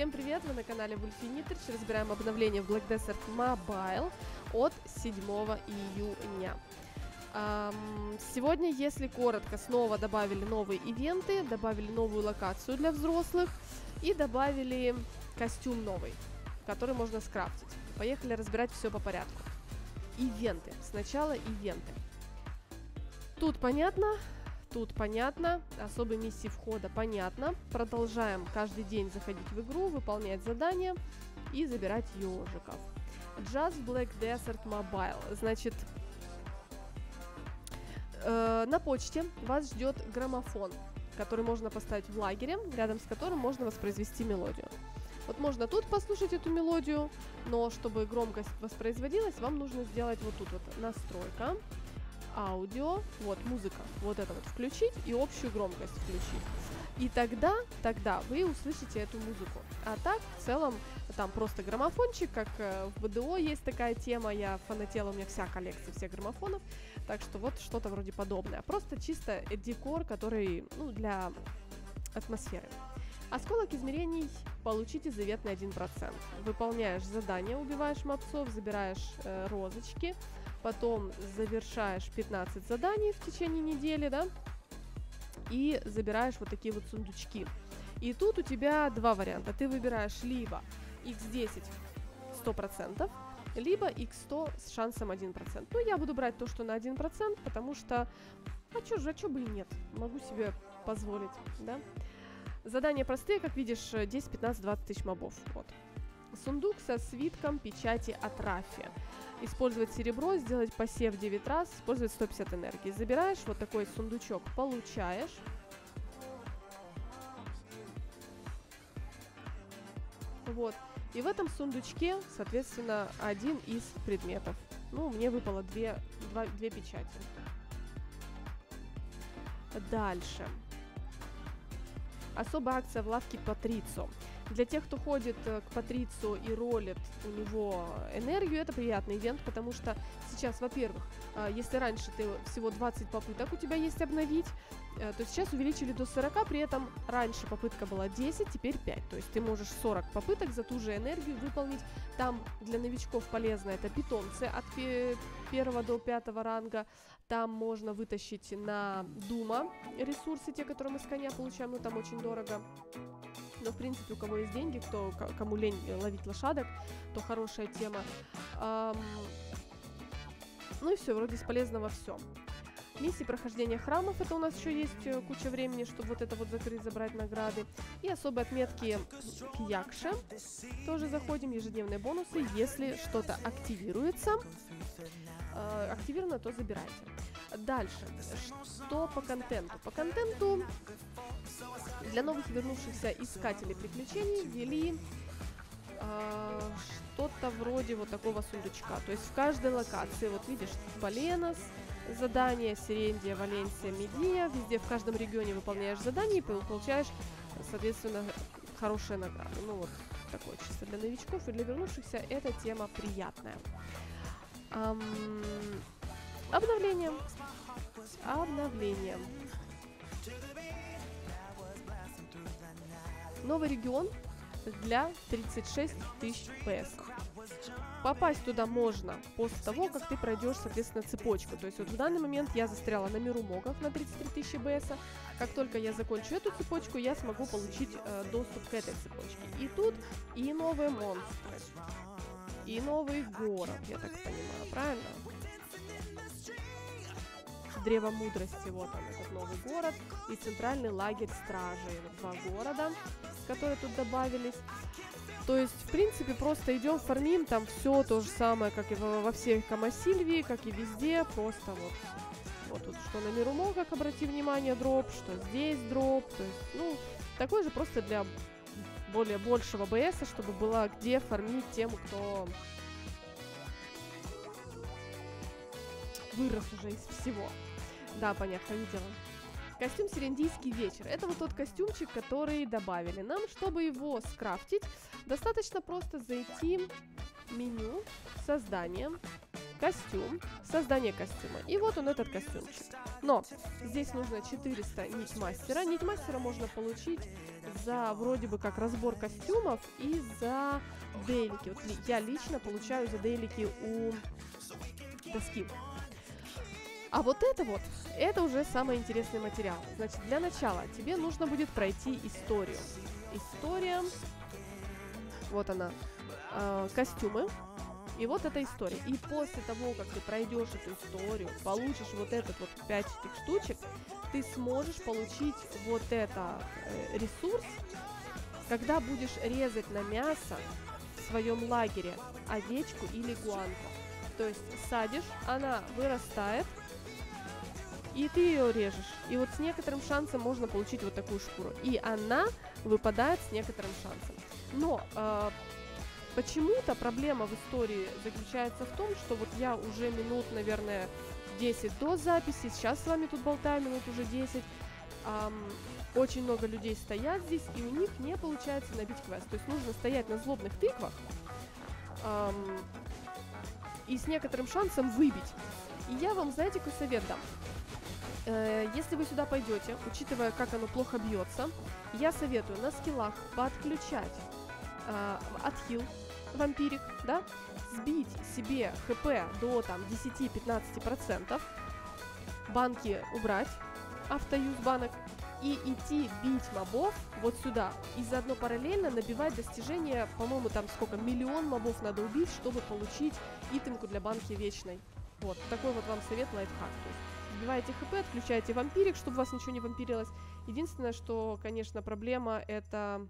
Всем привет, вы на канале Вульфинитрич. Разбираем обновление в Black Desert Mobile от 7 июня. Сегодня, если коротко, снова добавили новые ивенты, добавили новую локацию для взрослых и добавили костюм новый, который можно скрафтить. Поехали разбирать все по порядку. Ивенты. Сначала ивенты. Тут понятно, Тут понятно, особой миссии входа понятно. Продолжаем каждый день заходить в игру, выполнять задания и забирать ежиков. Just Black Desert Mobile. Значит, э, на почте вас ждет граммофон, который можно поставить в лагере, рядом с которым можно воспроизвести мелодию. Вот можно тут послушать эту мелодию, но чтобы громкость воспроизводилась, вам нужно сделать вот тут вот настройка аудио, вот музыка, вот это вот включить и общую громкость включить. И тогда, тогда вы услышите эту музыку. А так, в целом, там просто граммофончик, как э, в БДО есть такая тема, я фанатела, у меня вся коллекция всех граммофонов, так что вот что-то вроде подобное. Просто чисто декор, который, ну, для атмосферы. Осколок измерений получите заветный 1%. Выполняешь задание, убиваешь мопсов, забираешь э, розочки, потом завершаешь 15 заданий в течение недели, да, и забираешь вот такие вот сундучки. И тут у тебя два варианта. Ты выбираешь либо x10 100%, либо x100 с шансом 1%. Ну, я буду брать то, что на 1%, потому что, а чё же, а чё бы и нет, могу себе позволить, да. Задания простые, как видишь, 10, 15, 20 тысяч мобов, вот. Сундук со свитком печати от Рафи. Использовать серебро, сделать посев 9 раз, использовать 150 энергии. Забираешь вот такой сундучок, получаешь. Вот. И в этом сундучке, соответственно, один из предметов. Ну, мне выпало две, два, две печати. Дальше. Особая акция в лавке Патрицо. Для тех, кто ходит э, к Патрицу и ролит у него энергию, это приятный ивент, потому что сейчас, во-первых, э, если раньше ты всего 20 попыток у тебя есть обновить, э, то сейчас увеличили до 40, при этом раньше попытка была 10, теперь 5. То есть ты можешь 40 попыток за ту же энергию выполнить. Там для новичков полезно это питомцы от 1 до 5 ранга. Там можно вытащить на Дума ресурсы, те, которые мы с коня получаем, но там очень дорого. Но, в принципе, у кого есть деньги, кто, кому лень ловить лошадок, то хорошая тема. Эм, ну и все, вроде с полезного все. Миссии прохождения храмов, это у нас еще есть э, куча времени, чтобы вот это вот закрыть, забрать награды. И особые отметки к Якше. Тоже заходим, ежедневные бонусы. Если что-то активируется, э, активировано, то забирайте. Дальше. Что по контенту? По контенту для новых вернувшихся искателей приключений ввели э, что-то вроде вот такого сундучка. То есть в каждой локации, вот видишь, Баленос, задание, Сирендия, Валенсия, Медия. Везде в каждом регионе выполняешь задание и получаешь, соответственно, хорошие награды. Ну вот такое чисто для новичков и для вернувшихся эта тема приятная. Эм, Обновление. Обновление. Новый регион для 36 тысяч PS. Попасть туда можно после того, как ты пройдешь, соответственно, цепочку. То есть вот в данный момент я застряла на миру могов на 33 тысячи БС. Как только я закончу эту цепочку, я смогу получить э, доступ к этой цепочке. И тут и новые монстры, и новый город, я так понимаю, правильно? Древо Мудрости, вот он, этот новый город, и центральный лагерь стражей, два города, которые тут добавились. То есть, в принципе, просто идем фармим, там все то же самое, как и во, всех Камасильвии, как и везде, просто вот вот тут что на миру как обрати внимание, дроп, что здесь дроп, то есть, ну, такой же просто для более большего БС, чтобы было где фармить тем, кто вырос уже из всего. Да, понятно, видела. Костюм Серендийский вечер. Это вот тот костюмчик, который добавили нам. Чтобы его скрафтить, достаточно просто зайти в меню, создание, костюм, создание костюма. И вот он этот костюмчик. Но здесь нужно 400 нить мастера. Нить мастера можно получить за вроде бы как разбор костюмов и за дейлики. Вот я лично получаю за дейлики у доски. А вот это вот, это уже самый интересный материал. Значит, для начала тебе нужно будет пройти историю. История, вот она, э, костюмы, и вот эта история. И после того, как ты пройдешь эту историю, получишь вот этот вот 5 этих штучек, ты сможешь получить вот это э, ресурс, когда будешь резать на мясо в своем лагере овечку или гуанку. То есть садишь, она вырастает, и ты ее режешь. И вот с некоторым шансом можно получить вот такую шкуру. И она выпадает с некоторым шансом. Но э, почему-то проблема в истории заключается в том, что вот я уже минут, наверное, 10 до записи, сейчас с вами тут болтаю минут уже 10, эм, очень много людей стоят здесь, и у них не получается набить квест. То есть нужно стоять на злобных тыквах эм, и с некоторым шансом выбить. И я вам, знаете, какой совет дам? Э, если вы сюда пойдете, учитывая, как оно плохо бьется, я советую на скиллах подключать э, отхил вампирик, да, сбить себе хп до там 10-15%, банки убрать, автоюз банок, и идти бить мобов вот сюда. И заодно параллельно набивать достижения, по-моему, там сколько, миллион мобов надо убить, чтобы получить итемку для банки вечной. Вот, такой вот вам совет лайфхак. То есть сбиваете хп, отключаете вампирик, чтобы вас ничего не вампирилось. Единственное, что, конечно, проблема это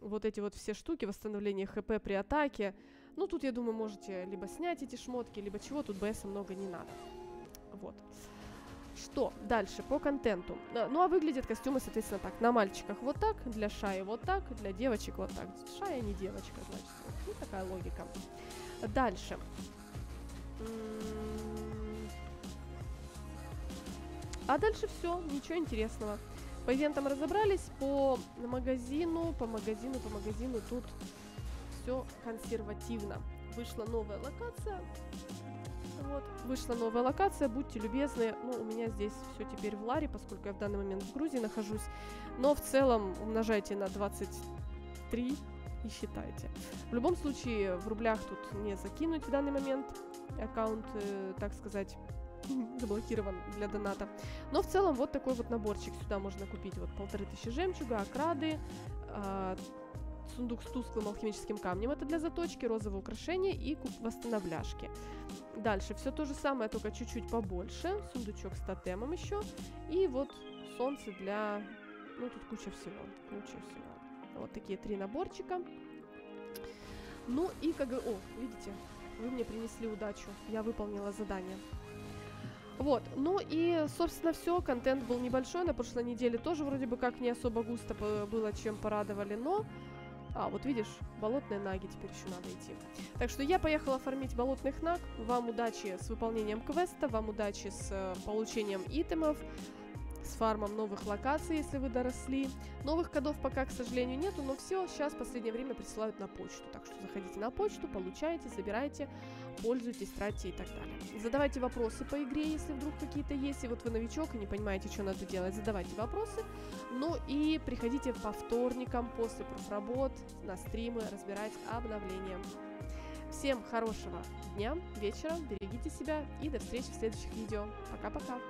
вот эти вот все штуки, восстановление хп при атаке. Ну, тут, я думаю, можете либо снять эти шмотки, либо чего, тут БС много не надо. Вот. Что дальше по контенту? А, ну, а выглядят костюмы, соответственно, так. На мальчиках вот так, для Шаи вот так, для девочек вот так. Шая не девочка, значит. Ну, такая логика. Дальше. А дальше все, ничего интересного. По ивентам разобрались, по магазину, по магазину, по магазину тут все консервативно. Вышла новая локация. Вот, вышла новая локация, будьте любезны. Ну, у меня здесь все теперь в Ларе, поскольку я в данный момент в Грузии нахожусь. Но в целом умножайте на 23 и считайте. В любом случае, в рублях тут не закинуть в данный момент. Аккаунт, э, так сказать, заблокирован для доната. Но в целом вот такой вот наборчик сюда можно купить. Вот полторы тысячи жемчуга, окрады, э, сундук с тусклым алхимическим камнем, это для заточки, розовые украшения и куб восстановляшки. Дальше все то же самое, только чуть-чуть побольше. Сундучок с тотемом еще. И вот солнце для... Ну, тут куча всего, куча всего. Вот такие три наборчика. Ну и как... О, видите, вы мне принесли удачу. Я выполнила задание. Вот, ну и, собственно, все. Контент был небольшой. На прошлой неделе тоже вроде бы как не особо густо было, чем порадовали, но... А, вот видишь, болотные наги теперь еще надо идти. Так что я поехала фармить болотных наг. Вам удачи с выполнением квеста, вам удачи с э, получением итемов с фармом новых локаций, если вы доросли. Новых кодов пока, к сожалению, нету, но все сейчас в последнее время присылают на почту. Так что заходите на почту, получайте, забирайте, пользуйтесь, тратьте и так далее. Задавайте вопросы по игре, если вдруг какие-то есть. И вот вы новичок и не понимаете, что надо делать, задавайте вопросы. Ну и приходите по вторникам после профработ на стримы разбирать обновления. Всем хорошего дня, вечера, берегите себя и до встречи в следующих видео. Пока-пока!